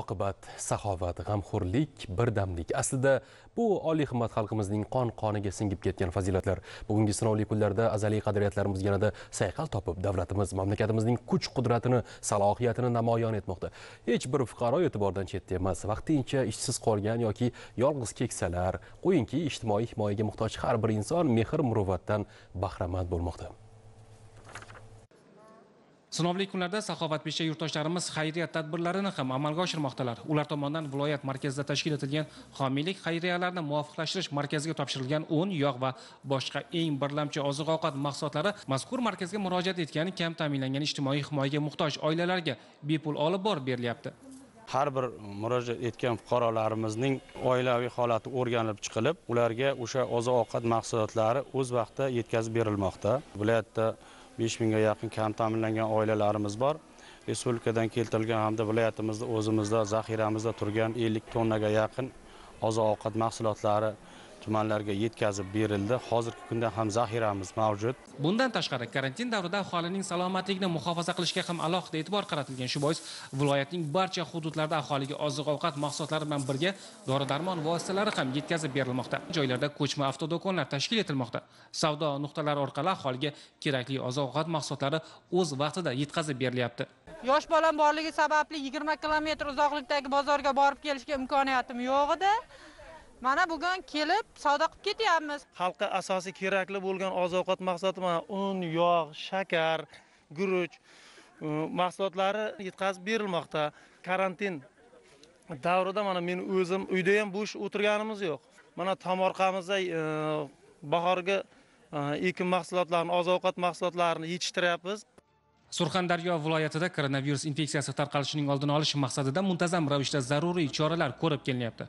oqibat saxovat g'amxo'rlik birdamlik. Aslida bu oliy himmat xalqimizning qon qoniga singib ketgan fazilatlar. Bugungi sinovli kunlarda azaliy qadriyatlarimiz yanada sayqal topib davlatimiz mamlakatimizning kuch qudratini salohiyatini namoyon etmoqda. Hech bir fuqaro e'tibordan chetda emas vaqtincha ishsiz qolgan yoki yolg'iz keksalar qo'yingki ijtimoiy himoyaga muhtoj har bir inson mehr muruvvatdan bahramand bo'lmoqda. Sinovli kunlarda saxovatpesha yurtdoshlarimiz xayriya tadbirlarini ham amalga oshirmoqdalar. Ular tomonidan viloyat markazida tashkil etilgan homiylik xayriyalarini muvofiqlashtirish markaziga topshirilgan un, yog' va boshqa eng birlamchi oziq-ovqat mahsulotlari mazkur markazga murojaat etgan kam ta'minlangan ijtimoiy himoyaga muhtoj oilalarga bepul olib borib berilyapti. har bir murojaat etgan fuqarolarimizning oilaviy holati o'rganilib chiqilib ularga o'sha oziq ovqat mahsulotlari o'z vaqtida yetkazib berilmoqda viloyatda besh mingga yaqin kam ta'minlangan oilalarimiz bor. Respublikadan keltirilgan hamda viloyatimizda o'zimizda zaxiramizda turgan ellik tonnaga yaqin oziq ovqat mahsulotlari tumanlarga yetkazib berildi hozirgi kunda ham zaxiramiz mavjud Bundan tashqari karantin davrida aholining salomatligini muhofaza qilishga ham alohida e'tibor qaratilgan. Shu bois viloyatning barcha hududlarida aholiga oziq-ovqat mahsulotlari bilan birga dori-darmon vositalari ham yetkazib berilmoqda. Joylarda ko'chma avtodo'konlar tashkil etilmoqda. Savdo nuqtalari orqali aholiga kerakli oziq-ovqat mahsulotlari o'z vaqtida yetkazib berilyapti. yosh bolam borligi sababli 20 kilometr uzoqlikdagi bozorga borib kelishga imkoniyatim yo'q edi mana bugun kelib savdo qilib ketyapmiz. Xalqqa asosiy kerakli bo'lgan oziq ovqat mahsuloti mana un yog' shakar guruch mahsulotlari yetkazib berilmoqda. Karantin davrida mana men o'zim uyda ham bo'sh o'tirganimiz yo'q. Mana tomorqamizda e, bahorgi e, ekin mahsulotlarini oziq ovqat mahsulotlarini yetishtiryapmiz. Surxondaryo viloyatida koronavirus infeksiyasi tarqalishining oldini olish maqsadida muntazam ravishda zaruriy choralar ko'rib kelinyapti.